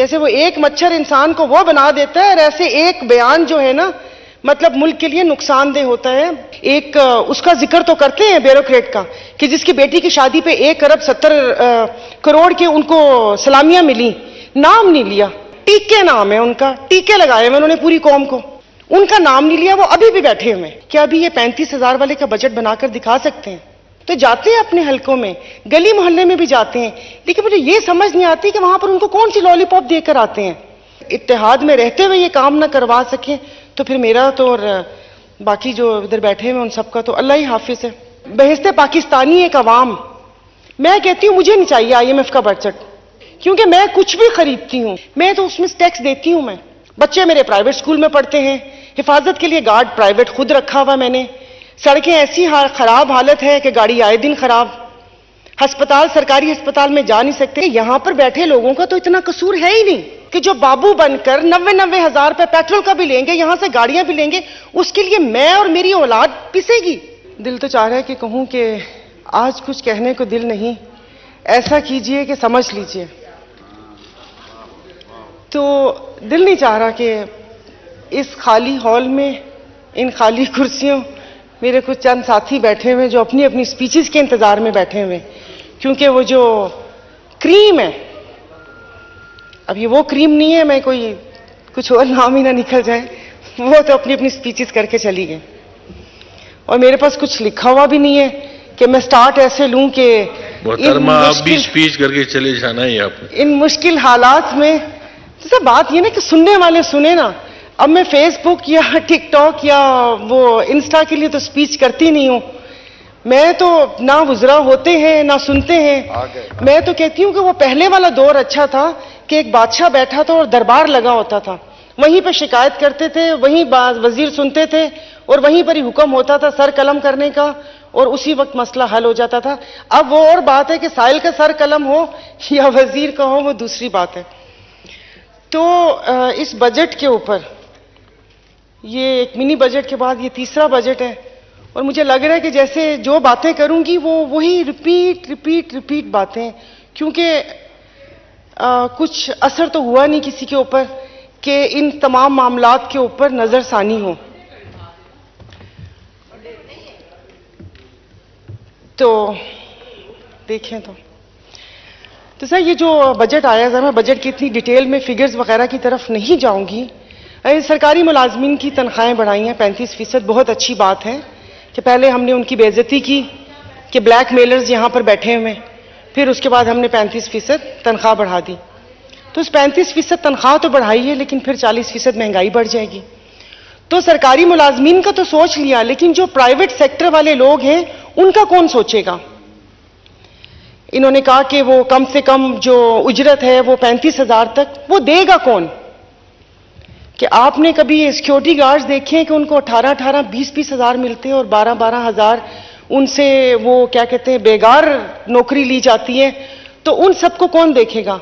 जैसे वो एक मच्छर इंसान को वो बना देता है और ऐसे एक बयान जो है ना मतलब मुल्क के लिए नुकसानदेह होता है। एक उसका ज़िक्र तो करते हैं ब्यूरोक्रेट का, कि जिसकी बेटी की शादी पे एक अरब सत्तर करोड़ के उनको सलामियाँ मिली, नाम नहीं लिया। टीके नाम है उनका, टीके लगाए हुए उन्होंने पूरी कौम को। उनका नाम नहीं लिया, वो अभी भी बैठे हुए हैं। क्या अभी ये पैंतीस हज़ार वाले का बजट बनाकर दिखा सकते हैं? तो जाते हैं अपने हलकों में, गली मोहल्ले में भी जाते हैं। लेकिन मुझे ये समझ नहीं आती कि वहाँ पर उनको कौन सी लॉलीपॉप देकर आते हैं। इतिहाद में रहते हुए ये काम ना करवा सके तो फिर मेरा तो और बाकी जो इधर बैठे हुए उन सबका तो अल्लाह ही हाफिज है। बहसते पाकिस्तानी एक अवाम मैं कहती हूँ, मुझे नहीं चाहिए आईएमएफ का बजट क्योंकि मैं कुछ भी खरीदती हूँ, मैं तो उसमें टैक्स देती हूँ मैं। बच्चे मेरे प्राइवेट स्कूल में पढ़ते हैं, हिफाजत के लिए गार्ड प्राइवेट खुद रखा हुआ मैंने। सड़कें ऐसी खराब हालत है कि गाड़ी आए दिन खराब। अस्पताल, सरकारी अस्पताल में जा नहीं सकते। यहाँ पर बैठे लोगों का तो इतना कसूर है ही नहीं कि जो बाबू बनकर नब्बे नब्बे हज़ार रुपए पेट्रोल का भी लेंगे, यहाँ से गाड़ियाँ भी लेंगे, उसके लिए मैं और मेरी औलाद पिसेगी। दिल तो चाह रहा है कि कहूँ कि आज कुछ कहने को दिल नहीं। ऐसा कीजिए कि समझ लीजिए। तो दिल नहीं चाह रहा कि इस खाली हॉल में, इन खाली कुर्सियों मेरे कुछ चंद साथी बैठे हुए जो अपनी अपनी स्पीचेस के इंतज़ार में बैठे हुए क्योंकि वो जो क्रीम है अब ये वो क्रीम नहीं है मैं कोई कुछ और नाम ही ना निकल जाए। वो तो अपनी अपनी स्पीचेस करके चली गई। और मेरे पास कुछ लिखा हुआ भी नहीं है कि मैं स्टार्ट ऐसे लूँ कि आप भी स्पीच करके चले जाना ही आप। इन मुश्किल हालात में जैसे बात ये ना कि सुनने वाले सुने ना। अब मैं फेसबुक या टिकटॉक या वो इंस्टा के लिए तो स्पीच करती नहीं हूँ। मैं तो ना गुजरा होते हैं ना सुनते हैं। मैं तो कहती हूँ कि वो पहले वाला दौर अच्छा था कि एक बादशाह बैठा था और दरबार लगा होता था। वहीं पर शिकायत करते थे वहीं वज़ीर सुनते थे और वहीं पर ही हुक्म होता था सर कलम करने का और उसी वक्त मसला हल हो जाता था। अब वो और बात है कि साहिल का सर कलम हो या वज़ीर का हो वो दूसरी बात है। तो इस बजट के ऊपर ये एक मिनी बजट के बाद ये तीसरा बजट है। और मुझे लग रहा है कि जैसे जो बातें करूँगी वो वही रिपीट रिपीट रिपीट बातें क्योंकि कुछ असर तो हुआ नहीं किसी के ऊपर कि इन तमाम मामला के ऊपर नजरसानी हो। तो देखें तो। तो सर, ये जो बजट आया, जरा मैं बजट की इतनी डिटेल में फिगर्स वगैरह की तरफ़ नहीं जाऊँगी। सरकारी मुलाजमीन की तनख्वाहें बढ़ाई हैं, पैंतीस फ़ीसद, बहुत अच्छी बात है कि पहले हमने उनकी बेज़ती की, कि ब्लैक मेलर्स यहाँ पर बैठे हुए हैं। फिर उसके बाद हमने पैंतीस फ़ीसद तनख्वाह बढ़ा दी। तो उस पैंतीस फ़ीसद तनख्वाह तो बढ़ाई है, लेकिन फिर चालीस फ़ीसद महँगाई बढ़ जाएगी। तो सरकारी मुलाजमीन का तो सोच लिया, लेकिन जो प्राइवेट सेक्टर वाले लोग हैं, उनका कौन सोचेगा? इन्होंने कहा कि वो कम से कम जो उजरत है, वो पैंतीस हज़ार तक, वो देगा कौन? कि आपने कभी सिक्योरिटी गार्ड्स देखे हैं कि उनको अठारह अठारह, बीस बीस हज़ार मिलते हैं और बारह बारह हज़ार उनसे वो क्या कहते हैं, बेगार नौकरी ली जाती है? तो उन सबको कौन देखेगा?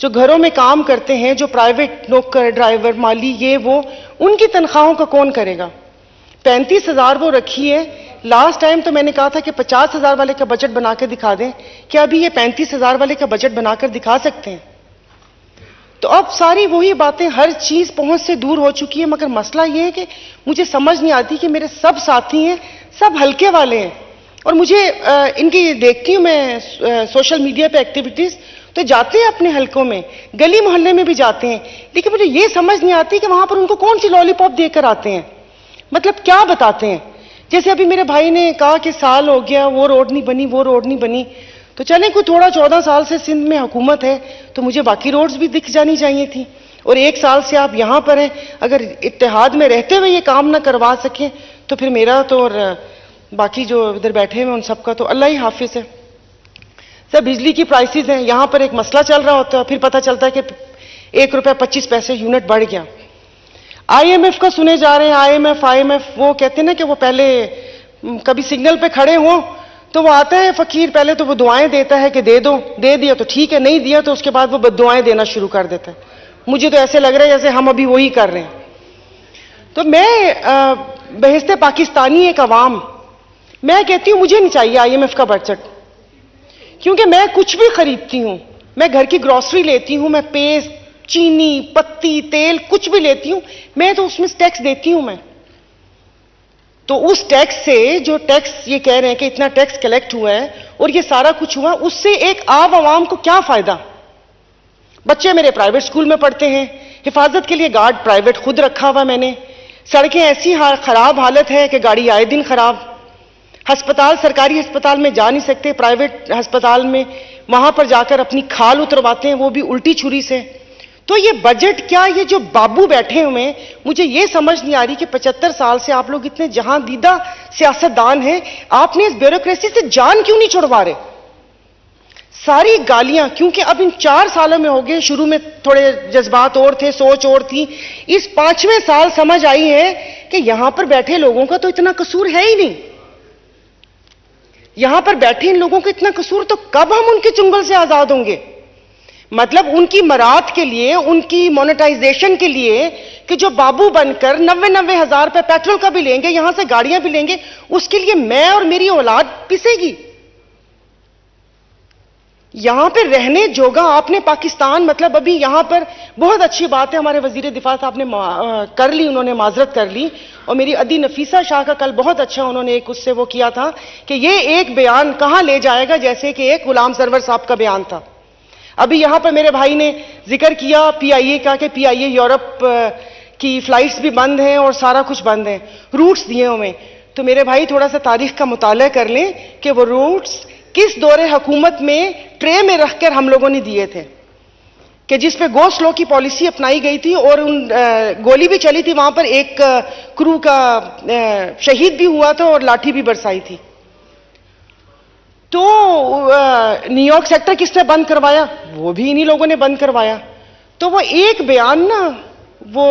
जो घरों में काम करते हैं, जो प्राइवेट नौकर ड्राइवर माली, ये, वो, उनकी तनख्वाहों का कौन करेगा? पैंतीस हज़ार वो रखी है। लास्ट टाइम तो मैंने कहा था कि पचास हज़ार वाले का बजट बनाकर दिखा दें। क्या अभी ये पैंतीस हज़ार वाले का बजट बनाकर दिखा सकते हैं? तो अब सारी वही बातें हर चीज़ पहुँच से दूर हो चुकी है मगर मसला ये है कि मुझे समझ नहीं आती कि मेरे सब साथी हैं सब हल्के वाले हैं। और मुझे अ, इनकी देखती हूँ मैं सोशल मीडिया पे एक्टिविटीज़ तो जाते हैं अपने हलकों में गली मोहल्ले में भी जाते हैं। लेकिन मुझे ये समझ नहीं आती कि वहाँ पर उनको कौन सी लॉलीपॉप देकर आते हैं। मतलब क्या बताते हैं? जैसे अभी मेरे भाई ने कहा कि साल हो गया वो रोड नहीं बनी वो रोड नहीं बनी। तो चले, कोई थोड़ा चौदह साल से सिंध में हुकूमत है तो मुझे बाकी रोड्स भी दिख जानी चाहिए थी। और एक साल से आप यहाँ पर हैं, अगर इतिहाद में रहते हुए ये काम ना करवा सकें तो फिर मेरा तो और बाकी जो इधर बैठे हुए उन सबका तो अल्लाह ही हाफिज है। सर, बिजली की प्राइसेस हैं, यहाँ पर एक मसला चल रहा होता है, फिर पता चलता है कि एक रुपया पच्चीस पैसे यूनिट बढ़ गया। आईएमएफ का सुने जा रहे हैं आईएमएफ आईएमएफ वो कहते हैं ना कि वो पहले कभी सिग्नल पे खड़े हों तो वो आता है, फकीर, पहले तो वो दुआएँ देता है कि दे दो, दे दिया तो ठीक है, नहीं दिया तो उसके बाद वो बददुआएँ देना शुरू कर देता है। मुझे तो ऐसे लग रहा है जैसे हम अभी वही कर रहे हैं। तो मैं बहिस्ते पाकिस्तानी एक अवाम। मैं कहती हूँ, मुझे नहीं चाहिए आईएमएफ का बजट। क्योंकि मैं कुछ भी खरीदती हूँ, मैं घर की ग्रॉसरी लेती हूँ, मैं पेस्ट, चीनी, पत्ती, तेल कुछ भी लेती हूँ, मैं तो उसमें टैक्स देती हूँ मैं। तो उस टैक्स से जो टैक्स ये कह रहे हैं कि इतना टैक्स कलेक्ट हुआ है और ये सारा कुछ हुआ उससे एक आम आवाम को क्या फ़ायदा? बच्चे मेरे प्राइवेट स्कूल में पढ़ते हैं हिफाजत के लिए गार्ड प्राइवेट खुद रखा हुआ मैंने। सड़कें ऐसी हा, खराब हालत है कि गाड़ी आए दिन खराब। हस्पताल सरकारी अस्पताल में जा नहीं सकते प्राइवेट अस्पताल में वहाँ पर जाकर अपनी खाल उतरवाते हैं वो भी उल्टी छुरी से। तो ये बजट क्या, ये जो बाबू बैठे हुए हैं, मुझे ये समझ नहीं आ रही कि 75 साल से आप लोग इतने जहाँ दीदा सियासतदान हैं, आपने इस ब्यूरोक्रेसी से जान क्यों नहीं छुड़वा रहे? सारी गालियाँ, क्योंकि अब इन चार सालों में हो गए, शुरू में थोड़े जज्बात और थे, सोच और थी, इस पाँचवें साल समझ आई है कि यहाँ पर बैठे लोगों का तो इतना कसूर है ही नहीं। यहाँ पर बैठे इन लोगों का इतना कसूर तो कब हम उनके चुंगल से आज़ाद होंगे? मतलब उनकी मरात के लिए, उनकी मोनेटाइजेशन के लिए कि जो बाबू बनकर नब्बे नब्बे हज़ार रुपए पेट्रोल का भी लेंगे, यहाँ से गाड़ियाँ भी लेंगे, उसके लिए मैं और मेरी औलाद पिसेगी। यहाँ पर रहने जोगा आपने पाकिस्तान मतलब अभी यहाँ पर बहुत अच्छी बात है हमारे वज़ीर दिफा साहब ने कर ली, उन्होंने माजरत कर ली। और मेरी अदी नफीसा शाह का कल बहुत अच्छा उन्होंने एक उससे वो किया था कि ये एक बयान कहाँ ले जाएगा, जैसे कि एक गुलाम सरवर साहब का बयान था। अभी यहाँ पर मेरे भाई ने ज़िक्र किया पीआईए का कि पीआईए यूरोप की फ्लाइट्स भी बंद हैं और सारा कुछ बंद है। रूट्स दिए हुए तो मेरे भाई थोड़ा सा तारीख का मुताला कर लें कि वो रूट्स किस दौरे हुकूमत में ट्रे में रखकर हम लोगों ने दिए थे। कि जिस पे गो स्लो की पॉलिसी अपनाई गई थी और उन गोली भी चली थी, वहाँ पर एक क्रू का शहीद भी हुआ था और लाठी भी बरसाई थी। तो न्यूयॉर्क सेक्टर किसने बंद करवाया? वो भी इन्हीं लोगों ने बंद करवाया। तो वो एक बयान ना, वो,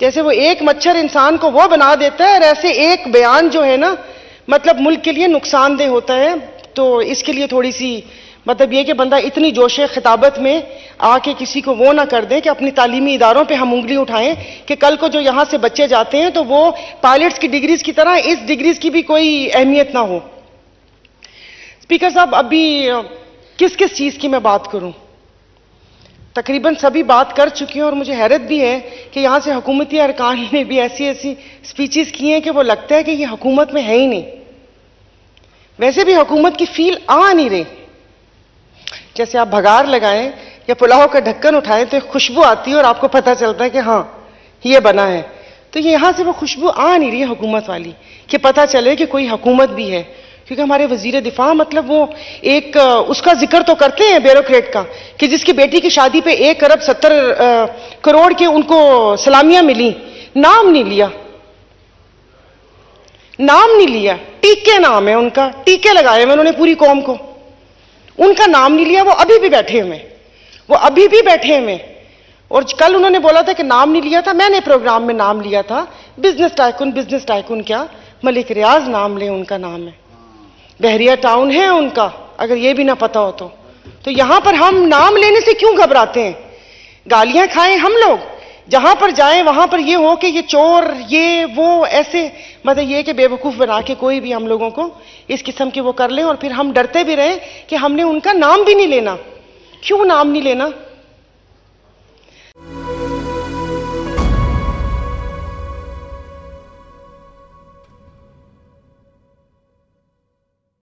जैसे वो एक मच्छर इंसान को वो बना देता है, और ऐसे एक बयान जो है ना मतलब मुल्क के लिए नुकसानदेह होता है। तो इसके लिए थोड़ी सी मतलब ये कि बंदा इतनी जोश खिताबत में आके किसी को वो ना कर दे कि अपनी तालीमी इदारों पे हम उंगली उठाएँ कि कल को जो यहाँ से बच्चे जाते हैं तो वो पायलट्स की डिग्रीज की तरह इस डिग्रीज की भी कोई अहमियत ना हो। स्पीकर साहब, अभी किस किस चीज़ की मैं बात करूँ? तकरीबन सभी बात कर चुकी हैं और मुझे हैरत भी है कि यहाँ से हुकूमती अरकान ने भी ऐसी ऐसी स्पीचेस की हैं कि वो लगता है कि ये हुकूमत में है ही नहीं। वैसे भी हुकूमत की फील आ नहीं रही। जैसे आप भगार लगाएँ या पुलाव का ढक्कन उठाएँ तो खुशबू आती है और आपको पता चलता है कि हाँ ये बना है। तो यहाँ से वो खुशबू आ नहीं रही है हुकूमत वाली, कि पता चले कि कोई हुकूमत भी है। क्योंकि हमारे वज़ीर दिफा मतलब वो एक उसका ज़िक्र तो करते हैं ब्यूरोक्रेट का, कि जिसकी बेटी की शादी पे एक अरब सत्तर करोड़ के उनको सलामियाँ मिली, नाम नहीं लिया। नाम नहीं लिया, टीके नाम है उनका, टीके लगाए हुए उन्होंने पूरी कौम को। उनका नाम नहीं लिया, वो अभी भी बैठे हुए वो अभी भी बैठे हुए और कल उन्होंने बोला था कि नाम नहीं लिया था, मैंने प्रोग्राम में नाम लिया था, बिज़नेस टाइकुन बिज़नेस टाइकुन क्या, मलिक रियाज नाम ले, उनका नाम है। बहरिया टाउन है उनका, अगर ये भी ना पता हो तो। तो यहाँ पर हम नाम लेने से क्यों घबराते हैं? गालियाँ खाएँ हम लोग। जहाँ पर जाएँ, वहाँ पर ये हो कि ये चोर, ये, वो, ऐसे मतलब ये कि बेवकूफ़ बना के कोई भी हम लोगों को इस किस्म के वो कर ले और फिर हम डरते भी रहे कि हमने उनका नाम भी नहीं लेना। क्यों नाम नहीं लेना?